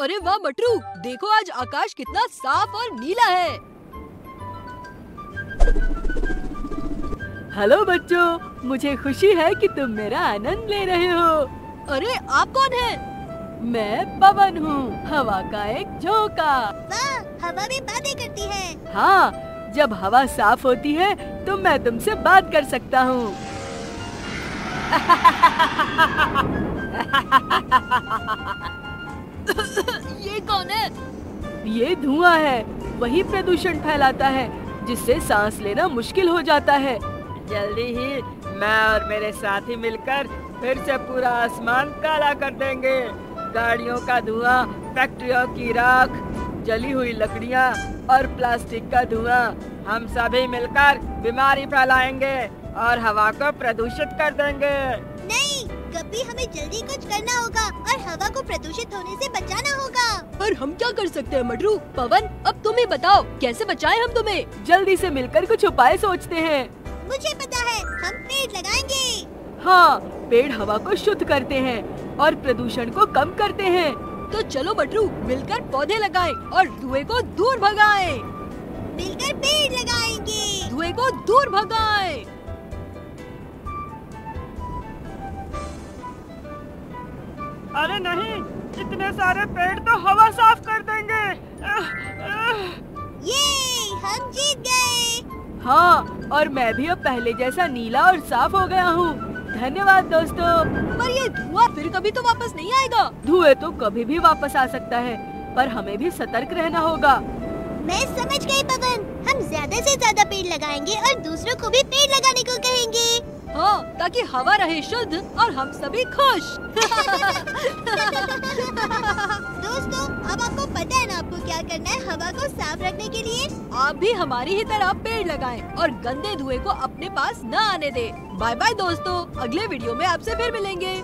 अरे वाह मटरू देखो आज आकाश कितना साफ़ और नीला है। हेलो बच्चों मुझे खुशी है कि तुम मेरा आनंद ले रहे हो। अरे आप कौन हैं? मैं पवन हूँ हवा का एक झोंका। वाह हवा भी बातें करती है। हाँ जब हवा साफ़ होती है तो मैं तुमसे बात कर सकता हूँ। कौन है? ये धुआँ है वही प्रदूषण फैलाता है जिससे सांस लेना मुश्किल हो जाता है। जल्दी ही मैं और मेरे साथी मिलकर फिर से पूरा आसमान काला कर देंगे। गाड़ियों का धुआँ फैक्ट्रियों की राख जली हुई लकड़ियाँ और प्लास्टिक का धुआँ हम सभी मिलकर बीमारी फैलाएँगे और हवा को प्रदूषित कर देंगे। नहीं कभी हमें जल्दी कुछ करना होगा और हवा को प्रदूषित होने से बचाना होगा। पर हम क्या कर सकते हैं मटरू? पवन अब तुम ही बताओ कैसे बचाएँ हम तुम्हें? जल्दी से मिलकर कुछ उपाय सोचते हैं। मुझे पता है हम पेड़ लगाएँगे। हाँ पेड़ हवा को शुद्ध करते हैं और प्रदूषण को कम करते हैं। तो चलो मटरू मिलकर पौधे लगाएँ और धुएँ को दूर भगाएँ। मिलकर पेड़ लगाएँगे। धुएँ को दूर भगाएँ। अरे नहीं इतने सारे पेड़ तो हवा साफ़ कर देंगे। ये हम जीत गए। हाँ और मैं भी अब पहले जैसा नीला और साफ़ हो गया हूँ। धन्यवाद दोस्तों। पर ये धुआँ फिर कभी तो वापस नहीं आएगा। धुएँ तो कभी भी वापस आ सकता है पर हमें भी सतर्क रहना होगा। मैं समझ गई पवन। हम ज़्यादा से ज़्यादा पेड़ लगाएँगे और दूसरों को भी पेड़ लगाने को कहेंगे। हाँ ताकि हवा रहे शुद्ध और हम सभी खुश। दोस्तों अब आपको पता है ना आपको क्या करना है हवा को साफ़ रखने के लिए? आप भी हमारी ही तरह पेड़ लगाएँ और गंदे धुएँ को अपने पास न आने दें। बाय बाय दोस्तों अगले वीडियो में आपसे फिर मिलेंगे।